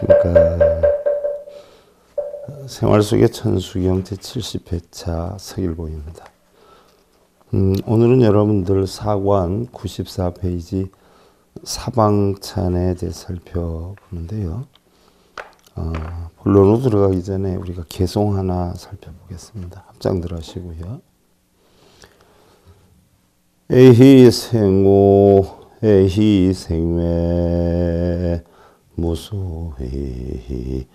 안녕하십니까. 생활 속의 천수경 제70회차 서일보입니다. 음, 오늘은 여러분들 사관 94페이지 사방찬에 대해 살펴보는데요. 어, 본론으로 들어가기 전에 우리가 개송 하나 살펴보겠습니다. 합장들 하시고요. 에히 생오 에히 생외 무소히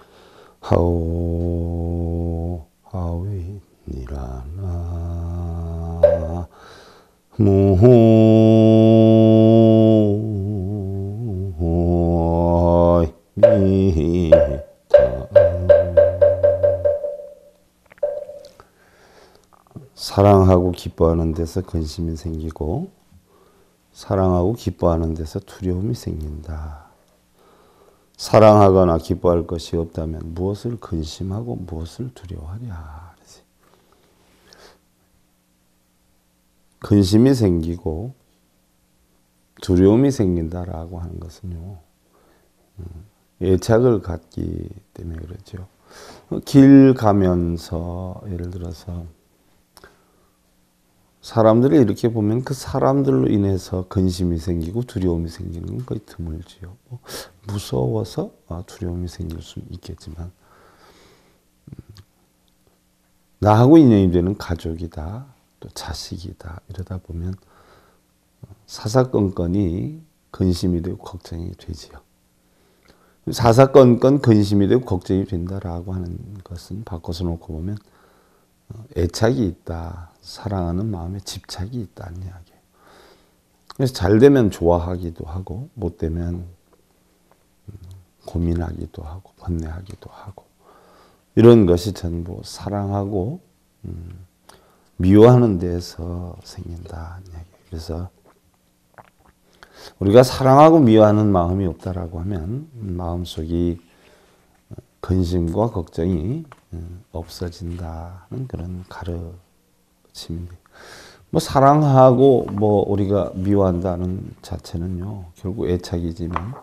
하오 하위니라나. 무미타 사랑하고 기뻐하는 데서 근심이 생기고 사랑하고 기뻐하는 데서 두려움이 생긴다. 사랑하거나 기뻐할 것이 없다면 무엇을 근심하고 무엇을 두려워하랴. 근심이 생기고 두려움이 생긴다라고 하는 것은요. 음, 애착을 갖기 때문에 그렇죠. 길 가면서 예를 들어서 사람들이 이렇게 보면 그 사람들로 인해서 근심이 생기고 두려움이 생기는 건 거의 드물지요. 뭐 무서워서 아, 두려움이 생길 수 있겠지만 음, 나하고 인연이 되는 가족이다, 또 자식이다 이러다 보면 사사건건이 근심이 되고 걱정이 되지요. 사사건건 근심이 되고 걱정이 된다라고 하는 것은 바꿔서 놓고 보면 어, 애착이 있다. 사랑하는 마음에 집착이 있다는 이야기예요. 그래서 잘 되면 좋아하기도 하고 못 되면 음, 고민하기도 하고 번뇌하기도 하고 이런 것이 전부 사랑하고 음, 미워하는 데서 생긴다 그래서 우리가 사랑하고 미워하는 마음이 없다라고 하면 마음속이 근심과 걱정이 음, 없어진다는 그런 가르 침입니다. 뭐 사랑하고 뭐 우리가 미워한다는 자체는요 결국 애착이지만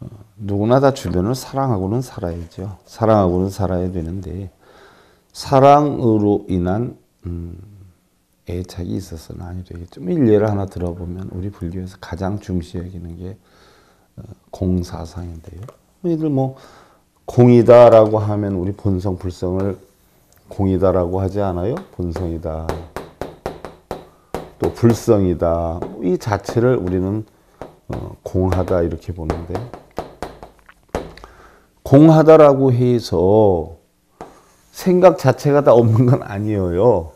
어, 누구나 다 주변을 사랑하고는 살아야죠. 사랑하고는 살아야 되는데 사랑으로 인한 음, 애착이 있어서는 아니 되겠죠. 일례를 하나 들어보면 우리 불교에서 가장 중시 여기는 게 어, 공사상인데요. 이들 뭐 공이다라고 하면 우리 본성 불성을 공이다라고 하지 않아요? 본성이다. 또 불성이다. 이 자체를 우리는 어, 공하다 이렇게 보는데 공하다라고 해서 생각 자체가 다 없는 건 아니에요.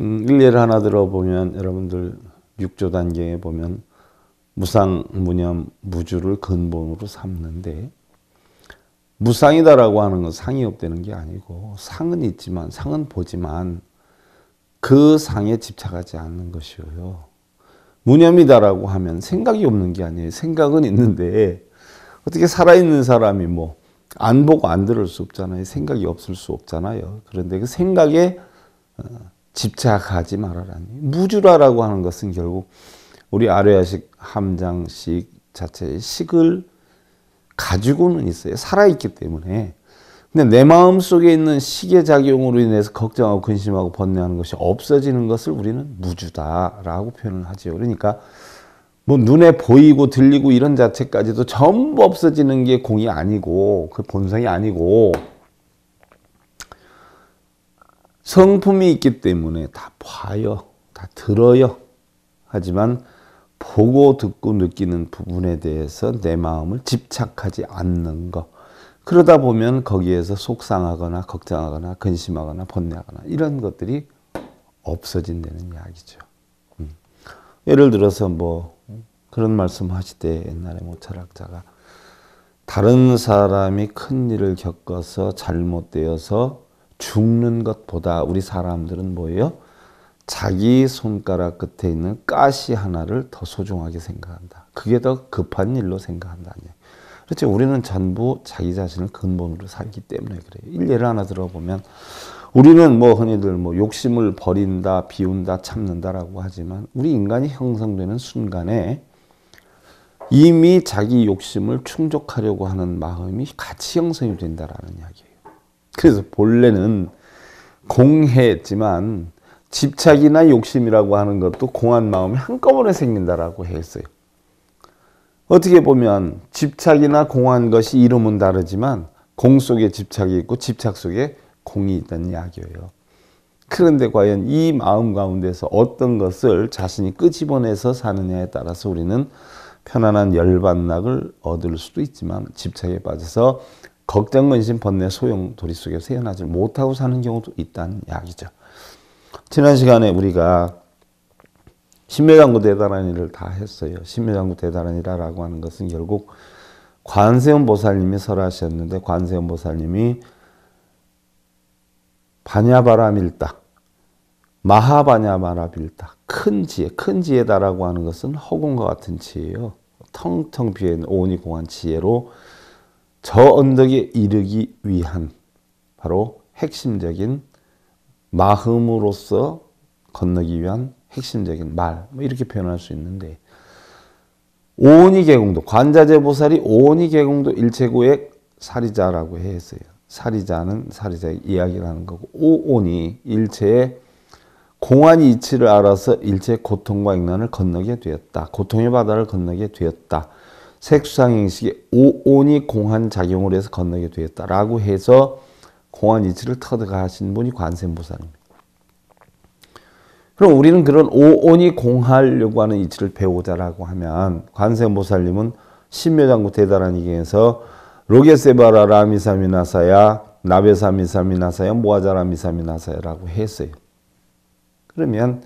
음, 일례를 하나 들어보면 여러분들 육조 단계에 보면 무상, 무념, 무주를 근본으로 삼는데 무상이다라고 하는 건 상이 없다는 게 아니고 상은 있지만 상은 보지만 그 상에 집착하지 않는 것이에요. 무념이다라고 하면 생각이 없는 게 아니에요. 생각은 있는데 어떻게 살아있는 사람이 뭐 안 보고 안 들을 수 없잖아요. 생각이 없을 수 없잖아요. 그런데 그 생각에 어, 집착하지 말아라니. 무주라라고 하는 것은 결국 우리 아뢰야식 함장식 자체의 식을 가지고는 있어요. 살아있기 때문에. 근데 내 마음 속에 있는 식의 작용으로 인해서 걱정하고 근심하고 번뇌하는 것이 없어지는 것을 우리는 무주다라고 표현을 하죠. 그러니까 뭐 눈에 보이고 들리고 이런 자체까지도 전부 없어지는 게 공이 아니고 그 본성이 아니고 성품이 있기 때문에 다 봐요. 다 들어요. 하지만 보고 듣고 느끼는 부분에 대해서 내 마음을 집착하지 않는 것. 그러다 보면 거기에서 속상하거나 걱정하거나 근심하거나 번뇌하거나 이런 것들이 없어진다는 이야기죠. 음. 예를 들어서 뭐 그런 말씀 때 옛날에 모 철학자가 다른 사람이 큰 일을 겪어서 잘못되어서 죽는 것보다 우리 사람들은 뭐예요? 자기 손가락 끝에 있는 가시 하나를 더 소중하게 생각한다. 그게 더 급한 일로 생각한다. 그렇죠. 우리는 전부 자기 자신을 근본으로 살기 때문에 그래요. 일례를 하나 들어보면 우리는 뭐 흔히들 뭐 욕심을 버린다, 비운다, 참는다라고 하지만 우리 인간이 형성되는 순간에 이미 자기 욕심을 충족하려고 하는 마음이 같이 형성이 된다라는 이야기예요. 그래서 본래는 공해했지만 집착이나 욕심이라고 하는 것도 공한 마음이 한꺼번에 생긴다라고 했어요. 어떻게 보면 집착이나 공한 것이 이름은 다르지만 공 속에 집착이 있고 집착 속에 공이 있다는 이야기예요. 그런데 과연 이 마음 가운데서 어떤 것을 자신이 끄집어내서 사느냐에 따라서 우리는 편안한 열반락을 얻을 수도 있지만 집착에 빠져서 걱정, 근심, 번뇌, 소용, 도리 속에서 헤어나지 못하고 사는 경우도 있다는 이야기죠. 지난 시간에 우리가 신묘장구 대단한 일을 다 했어요. 신묘장구 대단한 일이라고 하는 것은 결국 관세음 보살님이 설하셨는데 관세음 보살님이 바냐바라밀다 마하바냐바라밀다 큰 지혜, 큰 지혜다라고 하는 것은 허공과 같은 지혜예요. 텅텅 비어있는 오니 공한 지혜로 저 언덕에 이르기 위한 바로 핵심적인 마음으로서 건너기 위한 핵심적인 말, 뭐 이렇게 표현할 수 있는데 오니 계공도 관자재 보살이 오니 계공도 일체구의 사리자라고 했어요. 사리자는 사리자 이야기를 하는 거고 오온이 일체의 공안이 이치를 알아서 일체 고통과 ig난을 건너게 되었다. 고통의 바다를 건너게 되었다. 색수상행식의 오온이 공한 작용을 해서 건너게 되었다라고 해서 공안 이치를 터득하신 분이 관세음보살입니다. 그럼 우리는 그런 오온이 공하려고 하는 이치를 배우자라고 하면 관세음보살님은 신묘장구 대단한 이경에서 로게세바라 라미사미나사야 나베사미사미나사야 모아자라미사미나사야라고 했어요. 그러면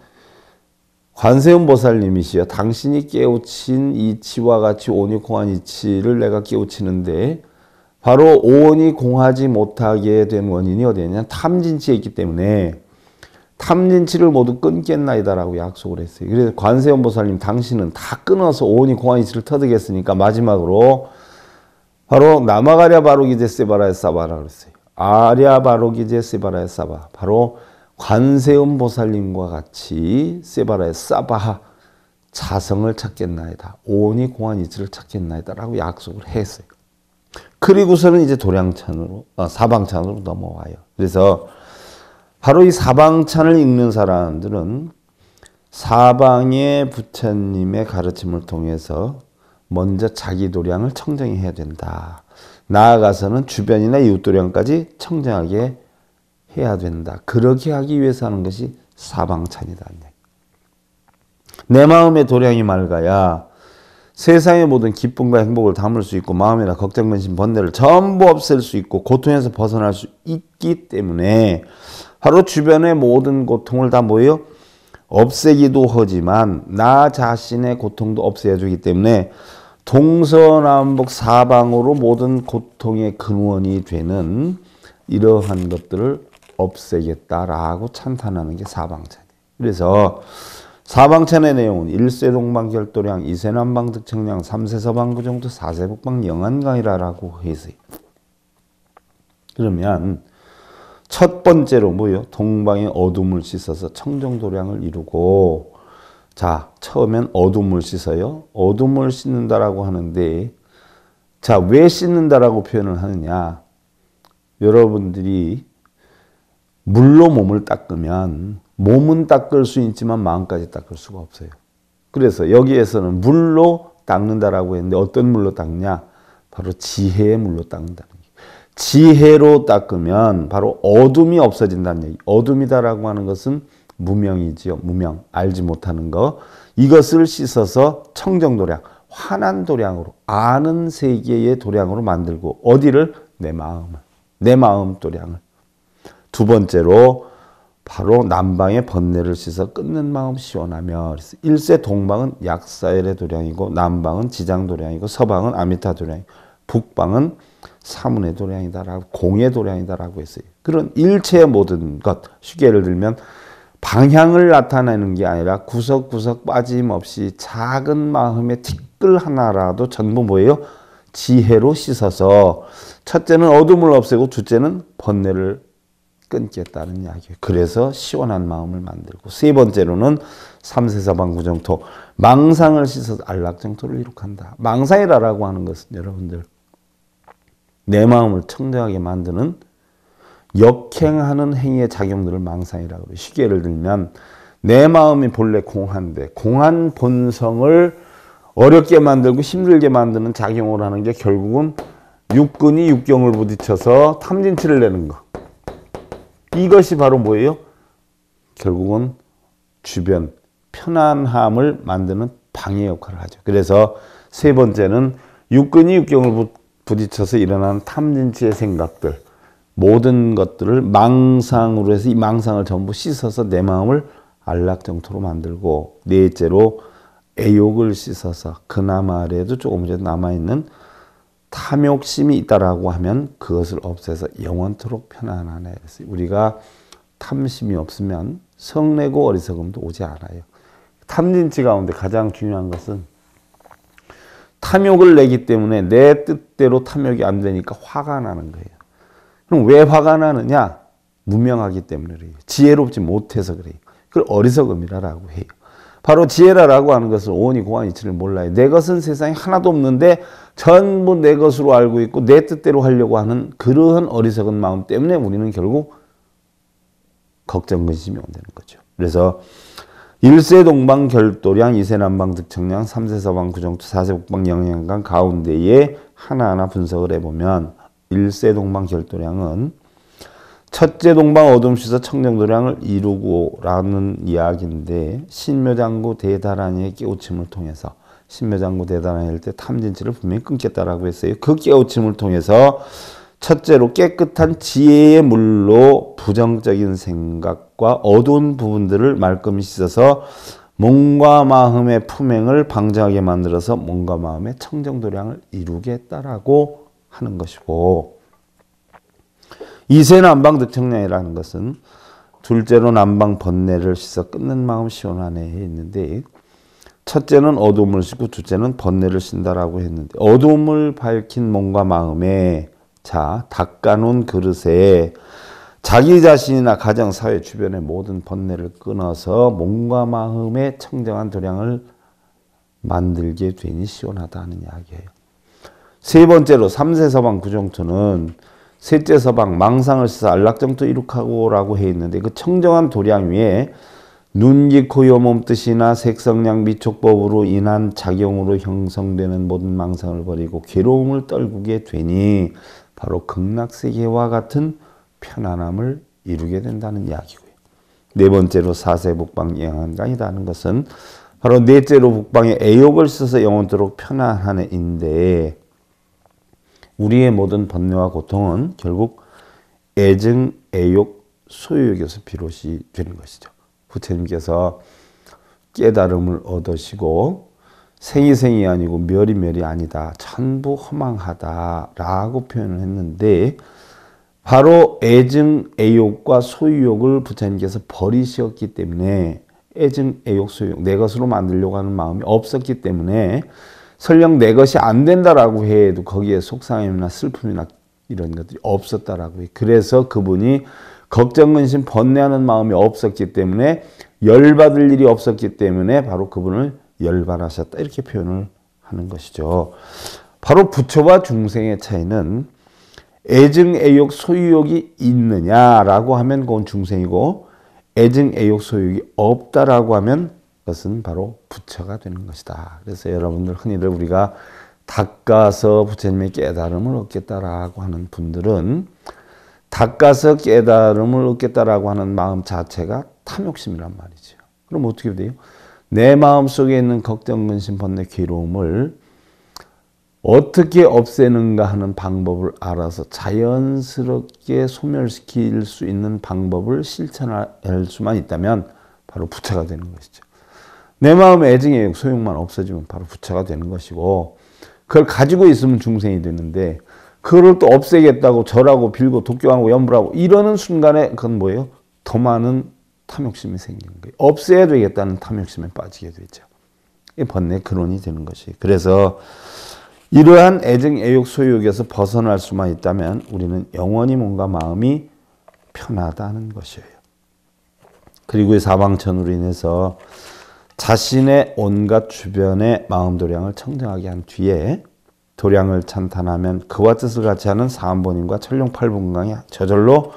관세음 보살님이시여 당신이 깨우친 이치와 같이 오니 공한 이치를 내가 깨우치는데 바로 오온이 공하지 못하게 된 원인이 어디냐 탐진치에 있기 때문에 탐진치를 모두 끊겠나이다라고 약속을 했어요. 그래서 관세음 보살님 당신은 다 끊어서 오온이 공한 이치를 터득했으니까 마지막으로 바로 나마가랴 바로기제 세바라에 사바라 그랬어요. 아랴 바로기제 세바라에 사바 바로 관세음 보살님과 같이 세바라의 사바하 자성을 찾겠나이다. 오니 공한 이치를 찾겠나이다라고 약속을 했어요. 그리고서는 이제 도량찬으로 어, 사방찬으로 넘어와요. 그래서 바로 이 사방찬을 읽는 사람들은 사방의 부처님의 가르침을 통해서 먼저 자기 도량을 청정해야 된다. 나아가서는 주변이나 이웃 도량까지 청정하게 해야 된다. 그렇게 하기 위해서 하는 것이 사방찬이다. 내 마음의 도량이 맑아야 세상의 모든 기쁨과 행복을 담을 수 있고 마음이나 걱정, 근심, 번뇌를 전부 없앨 수 있고 고통에서 벗어날 수 있기 때문에 바로 주변의 모든 고통을 다 뭐예요? 없애기도 하지만 나 자신의 고통도 없애야 주기 때문에 동서남북 사방으로 모든 고통의 근원이 되는 이러한 것들을 없애겠다라고 찬탄하는 게 사방찬이에요. 그래서 사방찬의 내용은 1세 동방결도량, 2세 남방득청량, 3세 서방구정도, 4세 북방 영안강이라고 했어요. 그러면 첫 번째로 뭐요? 동방의 어둠을 씻어서 청정도량을 이루고 자 처음엔 어둠을 씻어요. 어둠을 씻는다라고 하는데 자 왜 씻는다라고 표현을 하느냐? 여러분들이 물로 몸을 닦으면 몸은 닦을 수 있지만 마음까지 닦을 수가 없어요. 그래서 여기에서는 물로 닦는다라고 했는데 어떤 물로 닦냐? 바로 지혜의 물로 닦는다는 얘기. 지혜로 닦으면 바로 어둠이 없어진다는 얘기. 어둠이다라고 하는 것은 무명이지요. 무명. 알지 못하는 거. 이것을 씻어서 청정 도량, 환한 도량으로, 아는 세계의 도량으로 만들고, 어디를? 내 마음을. 내 마음 도량을. 두 번째로 바로 남방의 번뇌를 씻어 끊는 마음 시원하며 일세 동방은 약사엘의 도량이고 남방은 지장 도량이고 서방은 아미타 도량이고 북방은 사문의 도량이다라고 공의 도량이다라고 했어요. 그런 일체의 모든 것 쉽게 예를 들면 방향을 나타내는 게 아니라 구석구석 빠짐없이 작은 마음의 티끌 하나라도 전부 뭐예요? 지혜로 씻어서 첫째는 어둠을 없애고 둘째는 번뇌를 끊겠다는 이야기예요. 그래서 시원한 마음을 만들고 세 번째로는 삼세사방 구정토 망상을 씻어서 안락정토를 이룩한다. 망상이라고 하는 것은 여러분들 내 마음을 청정하게 만드는 역행하는 행위의 작용들을 망상이라고 그래요. 쉽게 예를 들면 내 마음이 본래 공한데 공한 본성을 어렵게 만들고 힘들게 만드는 작용을 하는 게 결국은 육근이 육경을 부딪혀서 탐진치를 내는 거. 이것이 바로 뭐예요? 결국은 주변 편안함을 만드는 방해 역할을 하죠. 그래서 세 번째는 육근이 육경을 부딪혀서 일어나는 탐진치의 생각들 모든 것들을 망상으로 해서 이 망상을 전부 씻어서 내 마음을 안락정토로 만들고 넷째로 애욕을 씻어서 그나마라도 조금 전 남아있는 탐욕심이 있다라고 하면 그것을 없애서 영원토록 편안하네. 우리가 탐심이 없으면 성내고 어리석음도 오지 않아요. 탐진치 가운데 가장 중요한 것은 탐욕을 내기 때문에 내 뜻대로 탐욕이 안 되니까 화가 나는 거예요. 그럼 왜 화가 나느냐? 무명하기 때문에 그래요. 지혜롭지 못해서 그래요. 그걸 어리석음이라고 해요. 바로 지혜라라고 하는 것은 오니 고한 이치를 몰라요. 내 것은 세상에 하나도 없는데 전부 내 것으로 알고 있고 내 뜻대로 하려고 하는 그러한 어리석은 마음 때문에 우리는 결국 걱정 근심이 온다는 거죠. 그래서 1세 동방 결도량, 2세 남방 득청량, 3세 서방 구정투, 4세 북방 영양간 가운데에 하나하나 분석을 해보면 1세 동방 결도량은 첫째 동방 어둠 시서 청정도량을 이루고라는 이야기인데 신묘장구 대다란이의 깨우침을 통해서 신묘장구 대다란이 할때 탐진치를 분명히 끊겠다라고 했어요. 그 깨우침을 통해서 첫째로 깨끗한 지혜의 물로 부정적인 생각과 어두운 부분들을 말끔히 씻어서 몸과 마음의 품행을 방정하게 만들어서 몸과 마음의 청정도량을 이루겠다라고 하는 것이고 이세 남방 득청량이라는 것은 둘째로 남방 번뇌를 씻어 끊는 마음 시원하네 했는데 첫째는 어둠을 씻고 둘째는 번뇌를 씻다라고 했는데 어둠을 밝힌 몸과 마음에 자 닦아놓은 그릇에 자기 자신이나 가정, 사회, 주변의 모든 번뇌를 끊어서 몸과 마음의 청정한 도량을 만들게 되니 시원하다는 이야기예요. 세 번째로 삼세서방 구정토는 셋째 서방 망상을 씻어 안락정토 이룩하고라고 해 있는데 그 청정한 도량 위에 눈기 코요 몸뜻이나 색성량 미촉법으로 인한 작용으로 형성되는 모든 망상을 버리고 괴로움을 떨구게 되니 바로 극락세계와 같은 편안함을 이루게 된다는 이야기고요. 네 번째로 사세 북방 영한강이라는 것은 바로 넷째로 북방에 애욕을 써서 영원토록 편안한 애인데 우리의 모든 번뇌와 고통은 결국 애증, 애욕, 소유욕에서 비롯이 되는 것이죠. 부처님께서 깨달음을 얻으시고 생이 생이 아니고 멸이 멸이 아니다. 전부 허망하다라고 표현을 했는데 바로 애증, 애욕과 소유욕을 부처님께서 버리셨기 때문에 애증, 애욕, 소유욕 내 것으로 만들려고 하는 마음이 없었기 때문에 설령 내 것이 안 된다라고 해도 거기에 속상함이나 슬픔이나 이런 것들이 없었다라고 해. 그래서 그분이 걱정, 근심, 번뇌하는 마음이 없었기 때문에 열받을 일이 없었기 때문에 바로 그분을 열반하셨다 이렇게 표현을 하는 것이죠. 바로 부처와 중생의 차이는 애증, 애욕, 소유욕이 있느냐라고 하면 그건 중생이고 애증, 애욕, 소유욕이 없다라고 하면 것은 바로 부처가 되는 것이다. 그래서 여러분들 흔히들 우리가 닦아서 부처님의 깨달음을 얻겠다라고 하는 분들은 닦아서 깨달음을 얻겠다라고 하는 마음 자체가 탐욕심이란 말이죠. 그럼 어떻게 돼요? 내 마음 속에 있는 걱정, 근심, 번뇌, 괴로움을 어떻게 없애는가 하는 방법을 알아서 자연스럽게 소멸시킬 수 있는 방법을 실천할 수만 있다면 바로 부처가 되는 것이죠. 내 마음의 애증의 소용만 없어지면 바로 부처가 되는 것이고 그걸 가지고 있으면 중생이 되는데 그걸 또 없애겠다고 절하고 빌고 독경하고 염불하고 이러는 순간에 그건 뭐예요? 더 많은 탐욕심이 생기는 거예요. 없애야 되겠다는 탐욕심에 빠지게 되죠. 이 번뇌 근원이 되는 것이. 그래서 이러한 애증, 애욕, 소유욕에서 벗어날 수만 있다면 우리는 영원히 뭔가 마음이 편하다는 것이에요. 그리고 이 사방천으로 인해서 자신의 온갖 주변의 마음 도량을 청정하게 한 뒤에 도량을 찬탄하면 그와 뜻을 같이 하는 사한본인과 천룡 팔분강이 저절로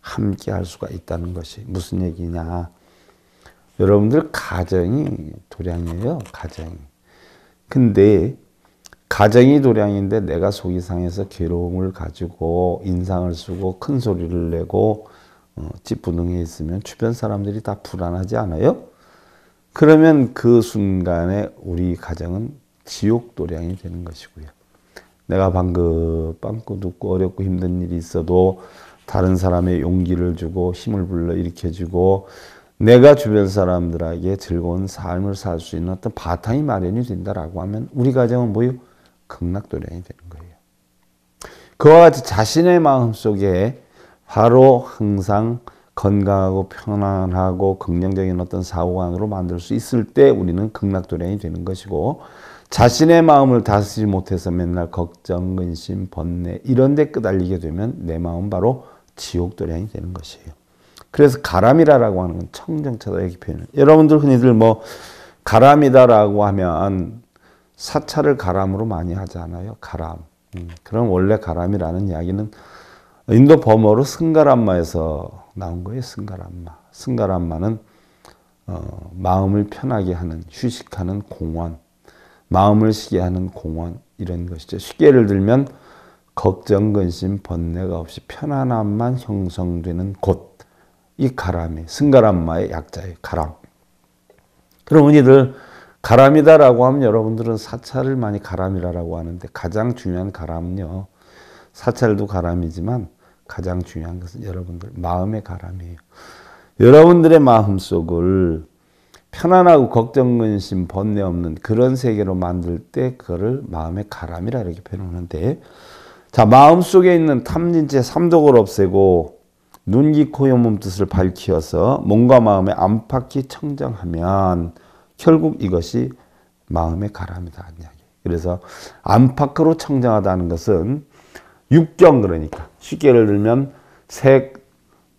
함께 할 수가 있다는 것이 무슨 얘기냐. 여러분들 가정이 도량이에요. 가정이. 근데 가정이 도량인데 내가 속이 상해서 괴로움을 가지고 인상을 쓰고 큰 소리를 내고 어, 찌뿌둥해 있으면 주변 사람들이 다 불안하지 않아요? 그러면 그 순간에 우리 가정은 지옥 도량이 되는 것이고요. 내가 방금 빵꾸 눕고 어렵고 힘든 일이 있어도 다른 사람의 용기를 주고 힘을 불러 일으켜주고 내가 주변 사람들에게 즐거운 삶을 살 수 있는 어떤 바탕이 마련이 된다라고 하면 우리 가정은 뭐요? 극락도량이 되는 거예요. 그와 같이 자신의 마음 속에 바로 항상 건강하고 편안하고 긍정적인 어떤 사고관으로 만들 수 있을 때 우리는 극락도량이 되는 것이고 자신의 마음을 다스리지 못해서 맨날 걱정, 근심, 번뇌 이런 데 끄달리게 되면 내 마음 바로 지옥도량이 되는 것이에요. 그래서 가람이라고 하는 건 청정차다 이렇게 표현해요. 여러분들 흔히들 뭐 가람이다라고 하면 사찰을 가람으로 많이 하잖아요. 가람. 음, 그럼 원래 가람이라는 이야기는 인도 범어로 승가람마에서 나온 거예요. 승가람마. 승가람마는 어, 마음을 편하게 하는 휴식하는 공원, 마음을 쉬게 하는 공원 이런 것이죠. 쉽게 예를 들면 걱정, 근심, 번뇌가 없이 편안함만 형성되는 곳. 이 가람이 승가람마의 약자의 가람. 그럼 흔히들 가람이다라고 하면 여러분들은 사찰을 많이 가람이라고 하는데 가장 중요한 가람은요. 사찰도 가람이지만 가장 중요한 것은 여러분들 마음의 가람이에요. 여러분들의 마음 속을 편안하고 걱정, 근심, 번뇌 없는 그런 세계로 만들 때 그거를 마음의 가람이라 이렇게 표현하는데 자 마음 속에 있는 탐진체 삼독을 없애고 눈, 귀, 코, 몸 뜻을 밝히어서 몸과 마음의 안팎이 청정하면 결국 이것이 마음의 가람이다. 그래서 안팎으로 청정하다는 것은 육경 그러니까 쉽게 예를 들면 색,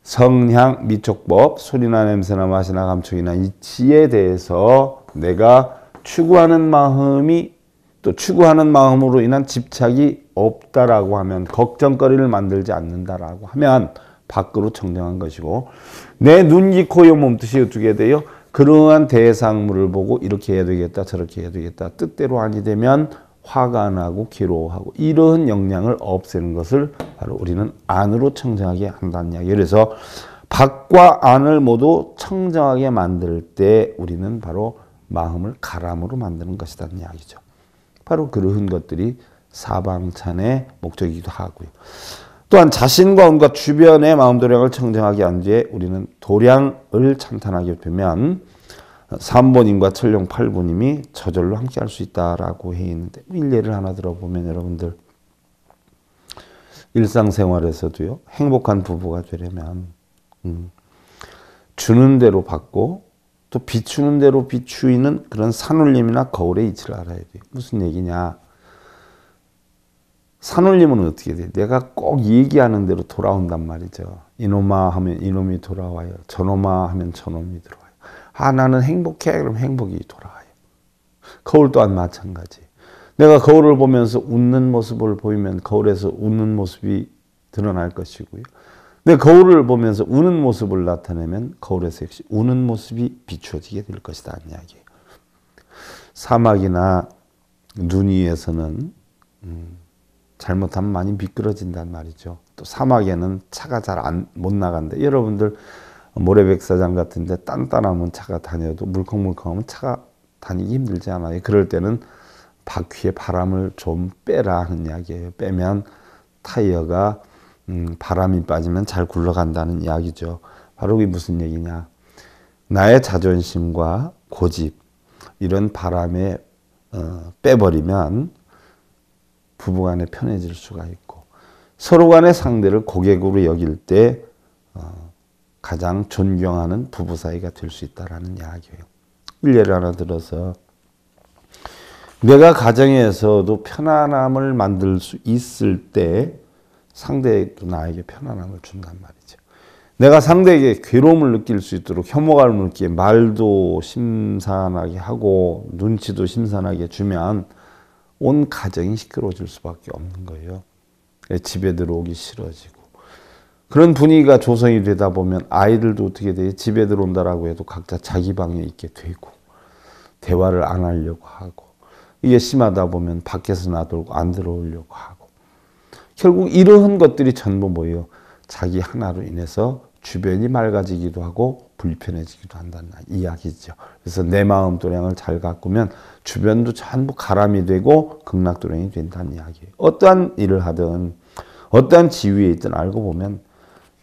성향, 미촉법, 소리나 냄새나 맛이나 감촉이나 이치에 대해서 내가 추구하는 마음이 또 추구하는 마음으로 인한 집착이 없다라고 하면 걱정거리를 만들지 않는다라고 하면 밖으로 청정한 것이고 내 눈, 귀, 코, 몸 뜻이 어떻게 돼요? 그러한 대상물을 보고 이렇게 해야 되겠다 저렇게 해야 되겠다 뜻대로 아니 되면 화가 나고 괴로워하고 이런 영향을 없애는 것을 바로 우리는 안으로 청정하게 한다는 이야기 그래서 밖과 안을 모두 청정하게 만들 때 우리는 바로 마음을 가람으로 만드는 것이라는 이야기죠. 바로 그러한 것들이 사방찬의 목적이기도 하고요. 또한 자신과 온갖 주변의 마음 도량을 청정하게 한 뒤에 우리는 도량을 찬탄하게 되면 3번님과 철룡 8번님이 저절로 함께 할 수 있다라고 해 있는데 일례를 하나 들어보면 여러분들 일상생활에서도요 행복한 부부가 되려면 음, 주는 대로 받고 또 비추는 대로 비추이는 그런 산울림이나 거울의 이치를 알아야 돼요. 무슨 얘기냐? 산울림은 어떻게 돼? 내가 꼭 얘기하는 대로 돌아온단 말이죠. 이놈아 하면 이놈이 돌아와요. 저놈아 하면 저놈이 들어와요. 아, 나는 행복해. 그럼 행복이 돌아와요. 거울 또한 마찬가지. 내가 거울을 보면서 웃는 모습을 보이면 거울에서 웃는 모습이 드러날 것이고요. 내 거울을 보면서 우는 모습을 나타내면 거울에서 역시 우는 모습이 비추어지게 될 것이다. 이야기예요. 사막이나 눈 위에서는 음, 잘못하면 많이 미끄러진단 말이죠. 또 사막에는 차가 잘 못 나간다. 여러분들 모래백사장 같은데 단단하면 차가 다녀도 물컹물컹하면 차가 다니기 힘들지 않아요. 그럴 때는 바퀴에 바람을 좀 빼라 하는 이야기예요. 빼면 타이어가 음, 바람이 빠지면 잘 굴러간다는 이야기죠. 바로 그게 무슨 얘기냐. 나의 자존심과 고집 이런 바람에 어, 빼버리면 부부간에 편해질 수가 있고 서로 간의 상대를 고객으로 여길 때 어, 가장 존경하는 부부 사이가 될 수 있다라는 이야기예요. 일례를 하나 들어서 내가 가정에서도 편안함을 만들 수 있을 때 상대도 나에게 편안함을 준단 말이죠. 내가 상대에게 괴로움을 느낄 수 있도록 혐오감을 느끼게 말도 심산하게 하고 눈치도 심산하게 주면 온 가정이 시끄러워질 수밖에 없는 거예요. 집에 들어오기 싫어지고 그런 분위기가 조성이 되다 보면 아이들도 어떻게 돼 집에 들어온다라고 해도 각자 자기 방에 있게 되고 대화를 안 하려고 하고 이게 심하다 보면 밖에서 나돌고 안 들어오려고 하고 결국 이러한 것들이 전부 뭐예요? 자기 하나로 인해서 주변이 맑아지기도 하고 불편해지기도 한다는 이야기죠. 그래서 내 마음 도량을 잘 가꾸면 주변도 전부 가람이 되고 극락 도량이 된다는 이야기예요. 어떠한 일을 하든 어떠한 지위에 있든 알고 보면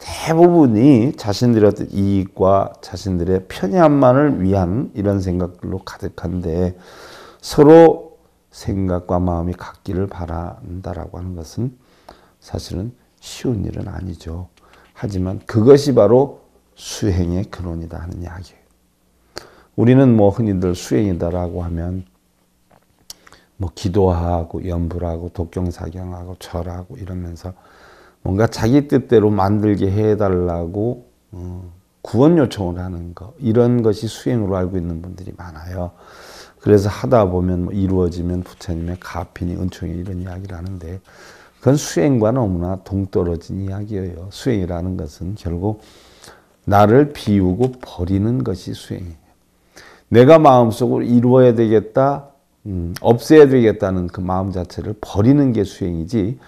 대부분이 자신들의 이익과 자신들의 편의함만을 위한 이런 생각들로 가득한데 서로 생각과 마음이 같기를 바란다라고 하는 것은 사실은 쉬운 일은 아니죠. 하지만 그것이 바로 수행의 근원이다 하는 이야기예요. 우리는 뭐 흔히들 수행이다라고 하면 뭐 기도하고 연불하고 독경사경하고 절하고 이러면서 뭔가 자기 뜻대로 만들게 해달라고 어, 구원 요청을 하는 거 이런 것이 수행으로 알고 있는 분들이 많아요. 그래서 하다 보면 뭐 이루어지면 부처님의 가핀이 은총이 이런 이야기를 하는데 그건 수행과 너무나 동떨어진 이야기예요. 수행이라는 것은 결국 나를 비우고 버리는 것이 수행이에요. 내가 마음속으로 이루어야 되겠다, 음, 없애야 되겠다는 그 마음 자체를 버리는 게 수행이지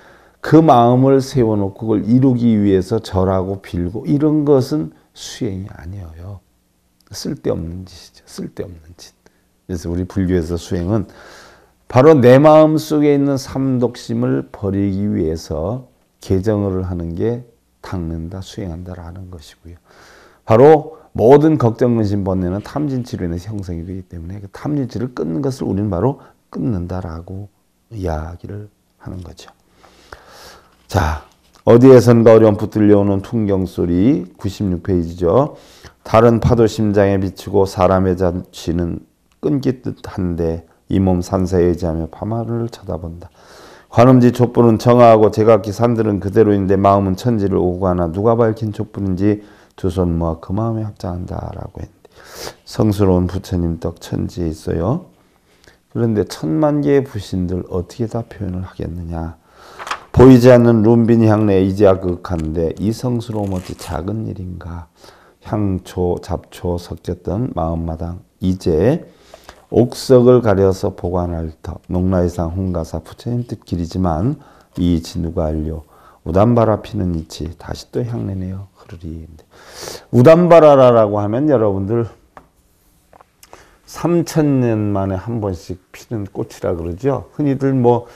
그 마음을 세워놓고 그걸 이루기 위해서 절하고 빌고 이런 것은 수행이 아니에요. 쓸데없는 짓이죠. 쓸데없는 짓. 그래서 우리 불교에서 수행은 바로 내 마음 속에 있는 삼독심을 버리기 위해서 개정을 하는 게 닦는다, 수행한다라는 것이고요. 바로 모든 걱정, 근심, 번뇌는 탐진치로 인해서 형성이 되기 때문에 그 탐진치를 끊는 것을 우리는 바로 끊는다라고 이야기를 하는 거죠. 자, 어디에선가 어렴풋 들려오는 풍경 소리 96페이지죠. 다른 파도 심장에 비치고 사람의 잔치는 끊기 듯한데 이 몸 산사에 의지하며 밤하늘을 쳐다본다. 관음지 촛불은 정하고 제각기 산들은 그대로인데 마음은 천지를 오가나 누가 밝힌 촛불인지 두 손 모아 그 마음에 합장한다라고 했는데 성스러운 부처님 떡 천지에 있어요. 그런데 천만 개의 부신들 어떻게 다 표현을 하겠느냐. 보이지 않는 룸비니 향내에 이제야 극한데 이 성스러움 어찌 작은 일인가. 향초, 잡초 섞였던 마음마당. 이제 옥석을 가려서 보관할 터. 농라이상 홍가사 부처님 뜻 길이지만 이 진우가 알려 우담바라 피는 이치 다시 또 향내네요. 흐르리 우담바라라고 하면 여러분들 3천년 만에 한 번씩 피는 꽃이라 그러죠. 흔히들 뭐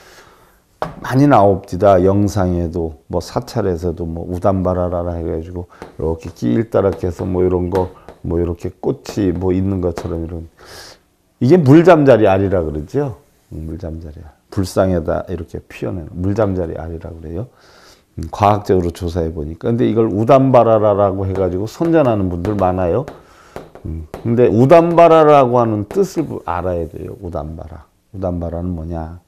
많이 나옵니다 영상에도 뭐 사찰에서도 뭐 우담바라라 해가지고 이렇게 끼일따락해서 뭐 이런 거 뭐 이렇게 꽃이 뭐 있는 것처럼 이런 이게 물잠자리 알이라 그러죠. 음, 물잠자리 알. 불상에다 이렇게 피어내는 물잠자리 알이라 그래요. 음, 과학적으로 조사해 보니까. 근데 이걸 우담바라라라고 해가지고 선전하는 분들 많아요. 음, 근데 우담바라라고 하는 뜻을 알아야 돼요. 우담바라. 우담바라는 뭐냐.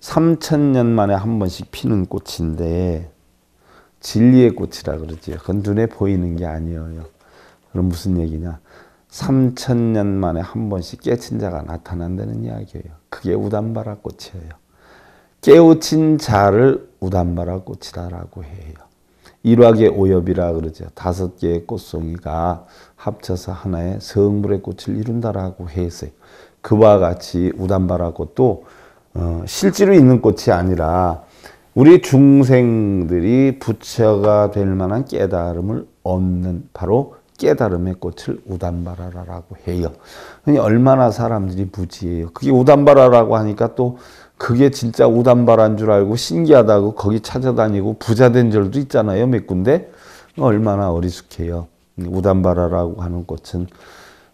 3천 년 만에 한 번씩 피는 꽃인데 진리의 꽃이라 그러죠. 그건 눈에 보이는 게 아니에요. 그럼 무슨 얘기냐. 3천 년 만에 한 번씩 깨친 자가 나타난다는 이야기예요. 그게 우담바라 꽃이에요. 깨우친 자를 우담바라 꽃이다라고 해요. 일화의 오엽이라 그러죠. 다섯 개의 꽃송이가 합쳐서 하나의 성불의 꽃을 이룬다라고 했어요. 그와 같이 우담바라 꽃도 어, 실제로 있는 꽃이 아니라 우리 중생들이 부처가 될 만한 깨달음을 얻는 바로 깨달음의 꽃을 우담바라라고 해요. 얼마나 사람들이 무지해요. 그게 우담바라라고 하니까 또 그게 진짜 우담바라인 줄 알고 신기하다고 거기 찾아다니고 부자 된 절도 있잖아요. 몇 군데. 얼마나 어리숙해요. 우담바라라고 하는 꽃은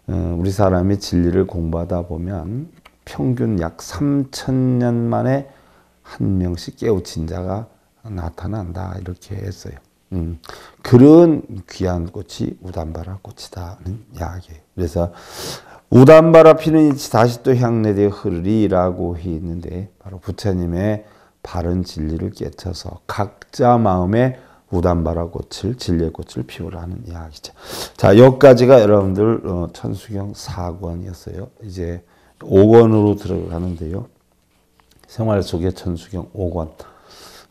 어, 우리 사람이 진리를 공부하다 보면 평균 약 3천 년 만에 한 명씩 깨우친 자가 나타난다 이렇게 했어요. 음, 그런 귀한 꽃이 우담바라 꽃이다는 이야기예요. 그래서 우담바라 피는 이치 다시 또 향내되어 흐르리라고 있는데 바로 부처님의 바른 진리를 깨쳐서 각자 마음에 우단바라 꽃을 진례꽃을 피우라는 이야기죠. 자, 여기까지가 여러분들 어, 천수경 4권이었어요. 이제 5권으로 들어가는데요. 생활 속의 천수경 5권.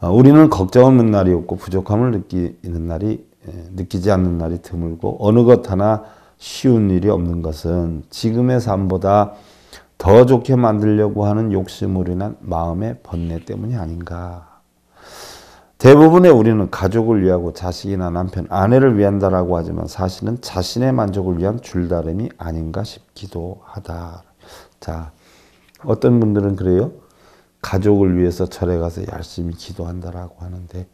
어, 우리는 걱정 없는 날이 없고 부족함을 느끼는 날이 느끼지 않는 날이 드물고 어느 것 하나 쉬운 일이 없는 것은 지금의 삶보다 더 좋게 만들려고 하는 욕심으로 인한 마음의 번뇌 때문이 아닌가. 대부분의 우리는 가족을 위하고 자식이나 남편, 아내를 위한다라고 하지만 사실은 자신의 만족을 위한 줄다름이 아닌가 싶기도 하다. 자, 어떤 분들은 그래요? 가족을 위해서 절에 가서 열심히 기도한다라고 하는데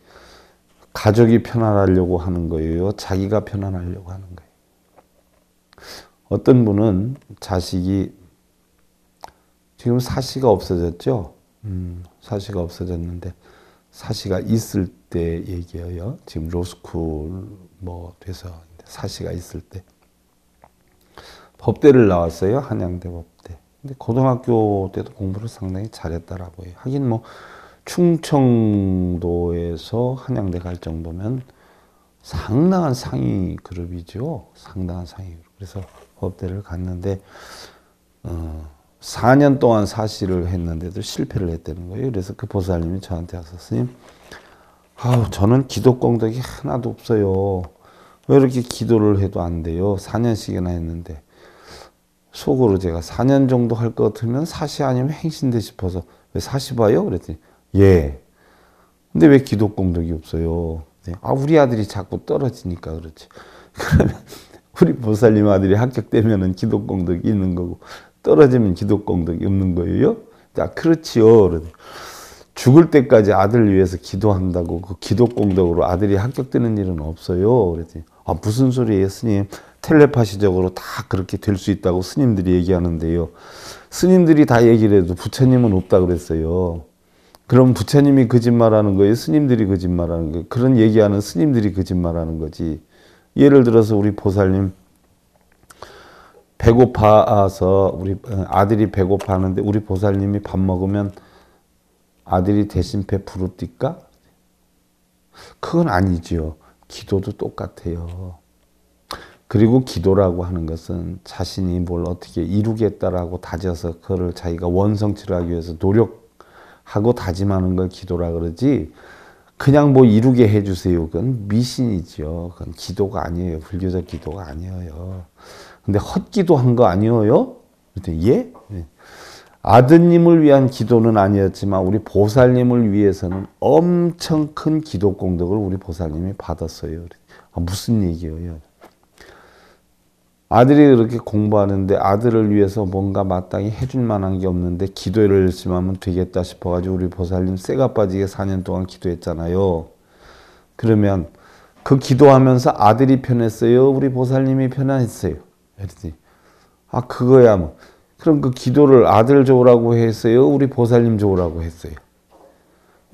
가족이 편안하려고 하는 거예요? 자기가 편안하려고 하는 거예요? 어떤 분은 자식이 지금 사시가 없어졌죠? 음, 사시가 없어졌는데 사시가 있을 때 얘기예요. 지금 로스쿨 뭐 돼서 사시가 있을 때 법대를 나왔어요. 한양대 법대. 근데 고등학교 때도 공부를 상당히 잘했다라고 해요. 하긴 뭐 충청도에서 한양대 갈 정도면 상당한 상위 그룹이죠. 상당한 상위 그룹. 그래서 법대를 갔는데 어, 4년 동안 사시를 했는데도 실패를 했다는 거예요. 그래서 그 보살님이 저한테 와서 스님, 아우 저는 기도 공덕이 하나도 없어요. 왜 이렇게 기도를 해도 안 돼요? 4년씩이나 했는데 속으로 제가 4년 정도 할 것 같으면 사시 아니면 행신대 싶어서 왜 사시 봐요? 그랬더니 예. 근데 왜 기도 공덕이 없어요? 네. 아 우리 아들이 자꾸 떨어지니까 그렇지. 그러면 우리 보살님 아들이 합격되면은 기도 공덕이 있는 거고 떨어지면 기도 공덕이 없는 거예요? 자, 그렇지요. 죽을 때까지 아들을 위해서 기도한다고 그 기도 공덕으로 아들이 합격되는 일은 없어요. 그랬더니 아 무슨 소리예요, 스님? 텔레파시적으로 다 그렇게 될 수 있다고 스님들이 얘기하는데요. 스님들이 다 얘기를 해도 부처님은 없다 그랬어요. 그럼 부처님이 거짓말하는 거예요? 스님들이 거짓말하는 거예요? 그런 얘기하는 스님들이 거짓말하는 거지. 예를 들어서 우리 보살님 배고파서 우리 아들이 배고파하는데 우리 보살님이 밥 먹으면 아들이 대신 배 부릅니까? 그건 아니지요. 기도도 똑같아요. 그리고 기도라고 하는 것은 자신이 뭘 어떻게 이루겠다라고 다져서 그거를 자기가 원성치를 하기 위해서 노력하고 다짐하는 걸 기도라 그러지 그냥 뭐 이루게 해주세요. 그건 미신이죠. 그건 기도가 아니에요. 불교적 기도가 아니에요. 근데 헛기도 한 거 아니에요? 그랬더니 예? 네. 아드님을 위한 기도는 아니었지만 우리 보살님을 위해서는 엄청 큰 기도 공덕을 우리 보살님이 받았어요. 아, 무슨 얘기예요? 아들이 그렇게 공부하는데 아들을 위해서 뭔가 마땅히 해줄 만한 게 없는데 기도를 열심히 하면 되겠다 싶어가지고 우리 보살님 쇠가 빠지게 4년 동안 기도했잖아요. 그러면 그 기도하면서 아들이 편했어요? 우리 보살님이 편했어요? 그랬더니 아 그거야 뭐 그럼 그 기도를 아들 좋으라고 했어요? 우리 보살님 좋으라고 했어요?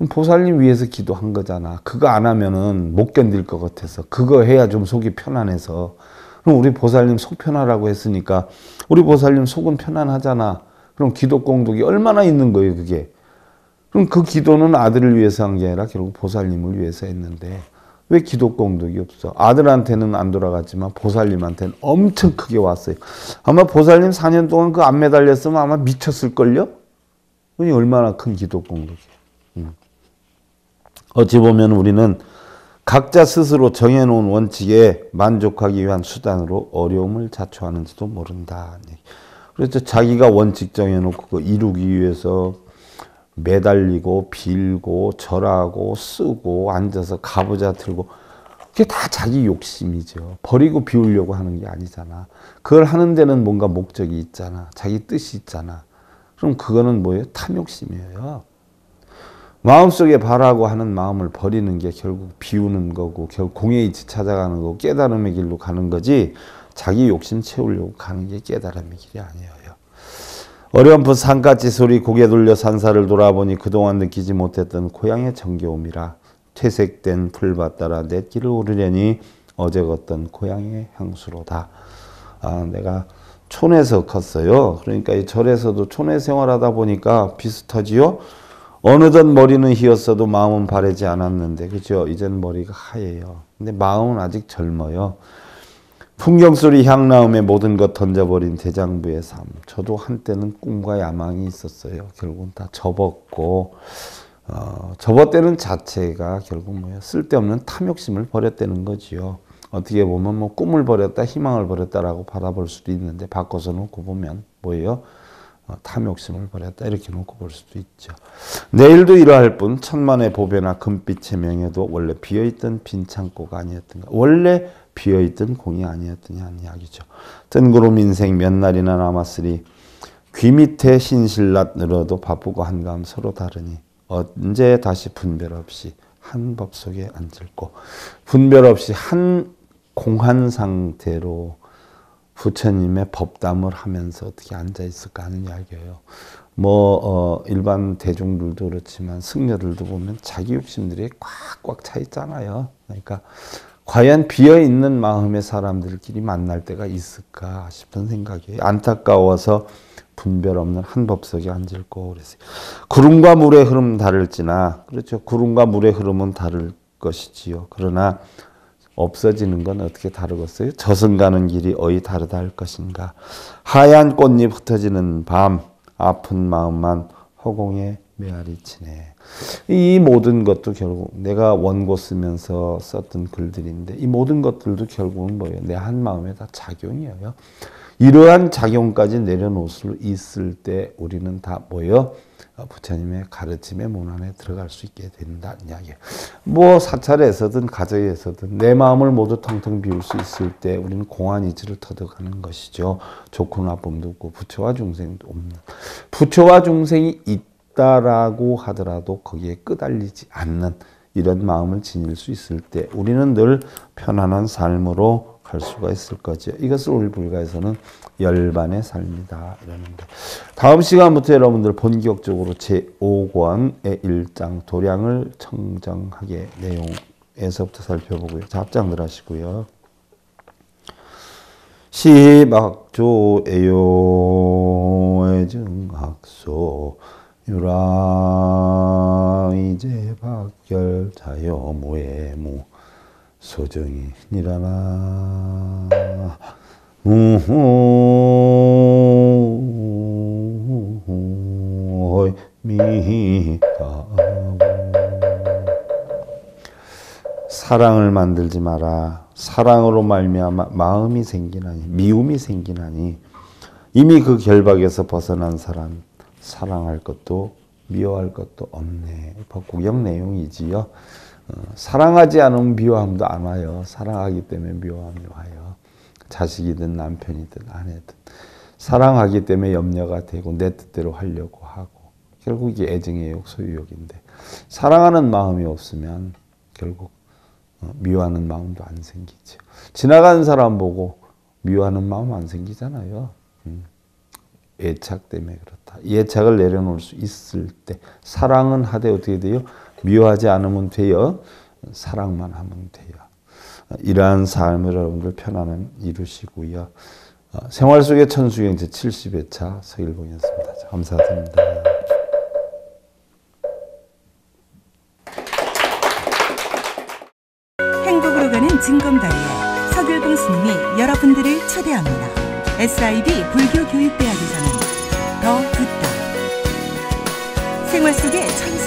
보살님 위해서 기도한 거잖아. 그거 안 하면은 못 견딜 것 같아서 그거 해야 좀 속이 편안해서 그럼 우리 보살님 속 편하라고 했으니까 우리 보살님 속은 편안하잖아. 그럼 기도 공덕이 얼마나 있는 거예요, 그게. 그럼 그 기도는 아들을 위해서 한 게 아니라 결국 보살님을 위해서 했는데 왜 기도 공덕이 없어? 아들한테는 안 돌아갔지만 보살님한테는 엄청 크게 왔어요. 아마 보살님 4년 동안 그 안 매달렸으면 아마 미쳤을걸요? 그니 얼마나 큰 기도 공덕이에요. 음. 어찌 보면 우리는 각자 스스로 정해놓은 원칙에 만족하기 위한 수단으로 어려움을 자초하는지도 모른다. 그래서 자기가 원칙 정해놓고 그 이루기 위해서 매달리고 빌고 절하고 쓰고 앉아서 가부좌 들고 그게 다 자기 욕심이죠. 버리고 비우려고 하는 게 아니잖아. 그걸 하는 데는 뭔가 목적이 있잖아. 자기 뜻이 있잖아. 그럼 그거는 뭐예요? 탐욕심이에요. 마음속에 바라고 하는 마음을 버리는 게 결국 비우는 거고 결국 공의 이치 찾아가는 거고 깨달음의 길로 가는 거지 자기 욕심 채우려고 가는 게 깨달음의 길이 아니에요. 어렴풋 산까지 소리 고개 돌려 산사를 돌아보니 그동안 느끼지 못했던 고향의 정겨움이라 퇴색된 풀밭 따라 내 길을 오르려니 어제 걷던 고향의 향수로다. 아, 내가 촌에서 컸어요. 그러니까 이 절에서도 촌에 생활하다 보니까 비슷하지요. 어느 덧 머리는 휘었어도 마음은 바래지 않았는데 그죠? 이젠 머리가 하얘요. 근데 마음은 아직 젊어요. 풍경 소리 향나음에 모든 것 던져버린 대장부의 삶. 저도 한때는 꿈과 야망이 있었어요. 결국은 다 접었고 어, 접었다는 자체가 결국 뭐예요? 쓸데없는 탐욕심을 버렸다는 거지요. 어떻게 보면 뭐 꿈을 버렸다, 희망을 버렸다라고 바라볼 수도 있는데 바꿔서 놓고 보면 뭐예요? 어, 탐욕심을 버렸다 이렇게 놓고 볼 수도 있죠. 내일도 이러할 뿐 천만의 보배나 금빛의 명예도 원래 비어있던 빈 창고가 아니었던가. 원래 비어있던 공이 아니었더냐는 이야기죠. 뜬구름 인생 몇 날이나 남았으리 귀 밑에 신실랏 늘어도 바쁘고 한가함 서로 다르니 언제 다시 분별 없이 한 법 속에 앉을고 분별 없이 한 공한 상태로 부처님의 법담을 하면서 어떻게 앉아 있을까 하는 이야기예요. 뭐 어, 일반 대중들도 그렇지만 승려들도 보면 자기 욕심들이 꽉꽉 차 있잖아요. 그러니까 과연 비어 있는 마음의 사람들끼리 만날 때가 있을까 싶은 생각이 안타까워서 분별 없는 한 법석에 앉을 거 그랬어요. 구름과 물의 흐름 다를지나 그렇죠. 구름과 물의 흐름은 다를 것이지요. 그러나 없어지는 건 어떻게 다르겠어요? 저승 가는 길이 어이 다르다 할 것인가? 하얀 꽃잎 흩어지는 밤 아픈 마음만 허공에 메아리치네. 이 모든 것도 결국 내가 원고 쓰면서 썼던 글들인데 이 모든 것들도 결국은 뭐예요? 내 한 마음에 다 작용이에요. 이러한 작용까지 내려놓을 수 있을 때 우리는 다 뭐예요? 부처님의 가르침의 문 안에 들어갈 수 있게 된다는 이야기예요. 뭐 사찰에서든 가정에서든 내 마음을 모두 텅텅 비울 수 있을 때 우리는 공안 이지를 터득하는 것이죠. 좋고 나쁨도 없고 부처와 중생도 없는. 부처와 중생이 있다라고 하더라도 거기에 끄달리지 않는 이런 마음을 지닐 수 있을 때 우리는 늘 편안한 삶으로 갈 수가 있을 거죠. 이것을 우리 불가에서는 열반의 삶이다 이러는데 다음 시간부터 여러분들 본격적으로 제5권의 1장 도량을 청정하게 내용에서부터 살펴보고요. 잡장들 하시고요. 시박조 애요애증학소 유라 이제 박결 자여 무해무 소정이 미가 사랑을 만들지 마라. 사랑으로 말미암아 마음이 생기나니 미움이 생기나니 이미 그 결박에서 벗어난 사람 사랑할 것도 미워할 것도 없네. 법구경 내용이지요. 어, 사랑하지 않으면 미워함도 안 와요. 사랑하기 때문에 미워함이 와요. 자식이든 남편이든 아내든. 사랑하기 때문에 염려가 되고 내 뜻대로 하려고 하고. 결국 이게 애증의 욕, 소유욕인데. 사랑하는 마음이 없으면 결국 어, 미워하는 마음도 안 생기죠. 지나가는 사람 보고 미워하는 마음 안 생기잖아요. 음. 애착 때문에 그렇다. 애착을 내려놓을 수 있을 때 사랑은 하되 어떻게 돼요? 미워하지 않으면 돼요. 사랑만 하면 돼요. 이러한 삶을 여러분들 편안함 이루시고요. 어, 생활 속의 천수경 제 70회차 서일봉이었습니다. 초대합니다. SIB 불교교육대학에서는 더 듣다. 생활 속의 천수경.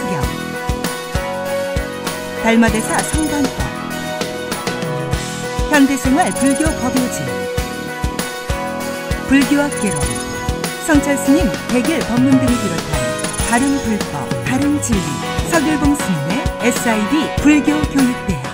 달마대사 성관법. 현대생활 불교 법요지. 불교학 개론. 성찰스님 백일 법문 등을 비롯한 다른 불법, 다른 진리. 서글봉 스님의 SIB 불교 교육대학.